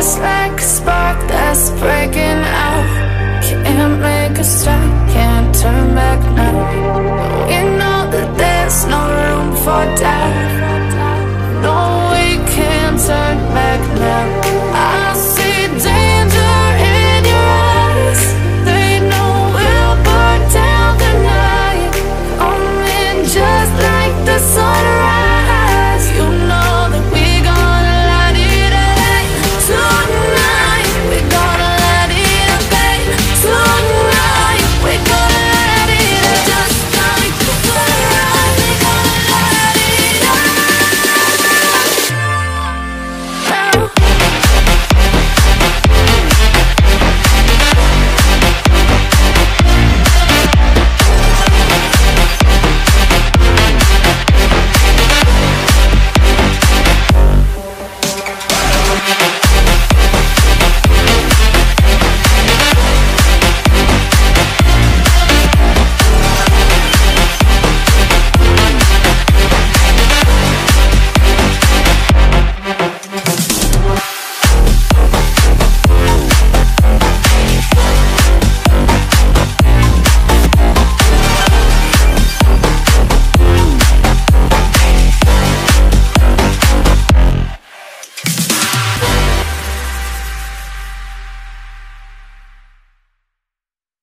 Just like a spark that's breaking out. Can't make a stop,